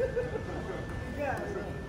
yeah.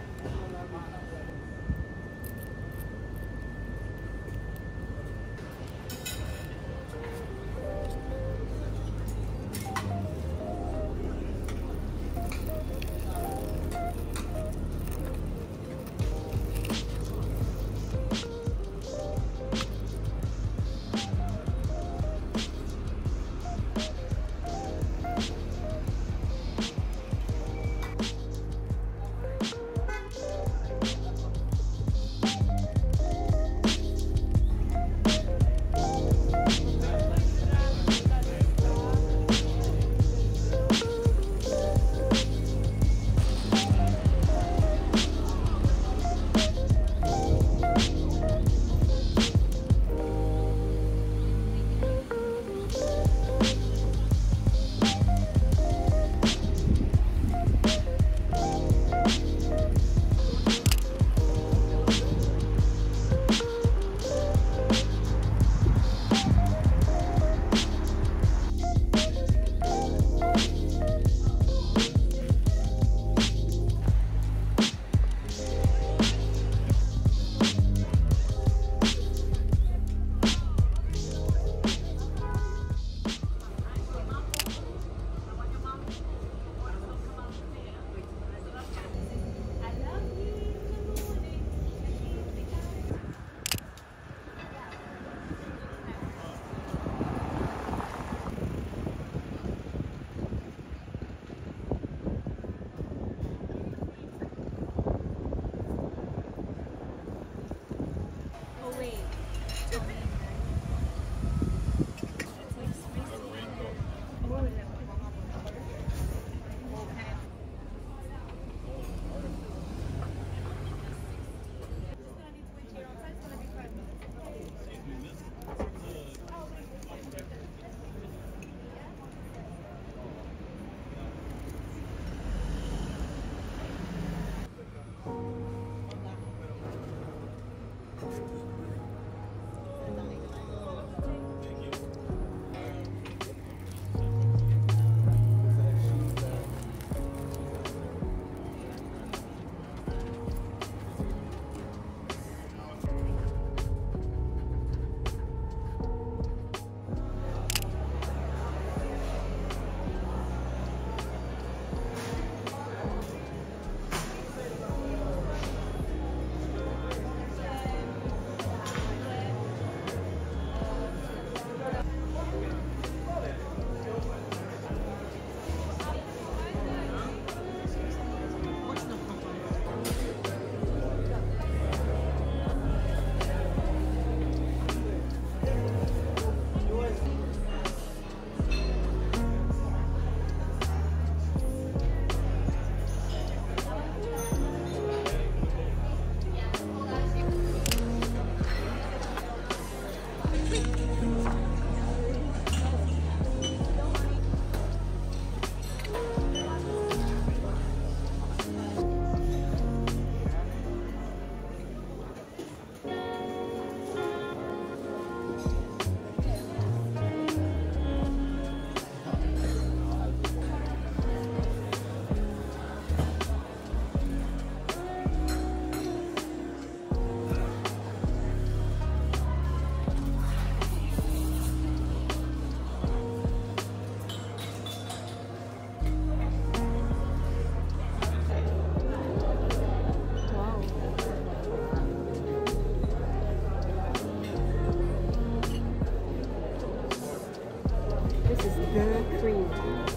This is the cream.